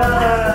Bye.